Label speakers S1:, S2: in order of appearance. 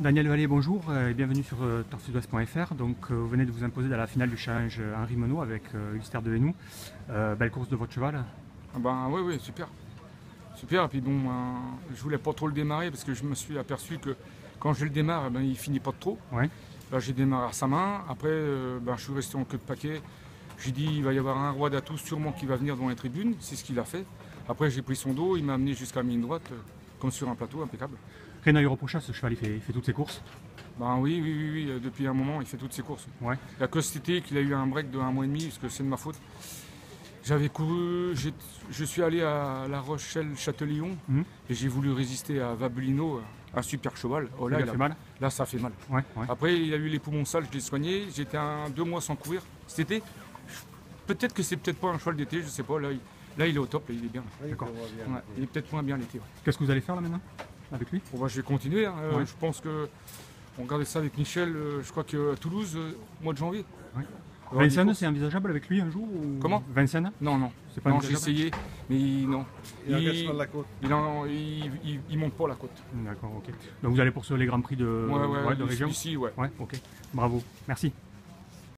S1: Daniel Vallée, bonjour euh, et bienvenue sur euh. Donc, euh, vous venez de vous imposer dans la finale du challenge Henri Monod avec euh, Ulster de. Euh, belle course de votre cheval.
S2: Ah ben oui, oui, super. Super, et puis bon, ben, je voulais pas trop le démarrer parce que je me suis aperçu que quand je le démarre, eh ben, il finit pas de trop.
S1: Ouais.
S2: Là, j'ai démarré à sa main. Après, euh, ben, je suis resté en queue de paquet. J'ai dit, il va y avoir un roi d'Atout sûrement qui va venir devant les tribunes. C'est ce qu'il a fait. Après, j'ai pris son dos. Il m'a amené jusqu'à la ligne droite, euh, comme sur un plateau, impeccable.
S1: Rien à lui reprocher à ce cheval, il fait, il fait toutes ses courses.
S2: Ben oui, oui, oui, oui, euh, depuis un moment, il fait toutes ses courses.
S1: Ouais.
S2: Il a que cet été qu'il a eu un break de un mois et demi, parce que c'est de ma faute. J'avais couru, je suis allé à La Rochelle-Châtellillon
S1: Mhm.
S2: et j'ai voulu résister à Vabulino, un super cheval. Oh, là,
S1: il a
S2: il a-
S1: fait mal
S2: là, ça fait mal.
S1: Ouais, ouais.
S2: Après, il a eu les poumons sales, je l'ai soigné. J'étais deux mois sans courir cet été. Peut-être que c'est peut-être pas un cheval d'été, je sais pas. Là, il, là, il est au top, là, il est bien.
S1: D'accord.
S2: Ouais, il est peut-être moins bien l'été. ouais.
S1: Qu'est-ce que vous allez faire là maintenant avec lui?
S2: Bon, bah, je vais continuer. hein. Euh,
S1: Ouais.
S2: Je pense que on regardait ça avec Michel. euh, je crois que à Toulouse, euh, au mois de janvier. Il courses.
S1: c'est envisageable avec lui un jour ou-
S2: Comment?
S1: Vincennes?
S2: Non, non.
S1: C'est pas
S2: non, j'ai essayé, mais il- non.
S3: Il
S2: Il,
S3: sur la côte.
S2: il, en- il- il- il monte pas la côte.
S1: D'accord, ok. Donc vous allez pour les Grands Prix de,
S2: ouais, ouais,
S1: ouais, de région?
S2: Ici, ouais.
S1: Ouais, ok. Bravo. Merci.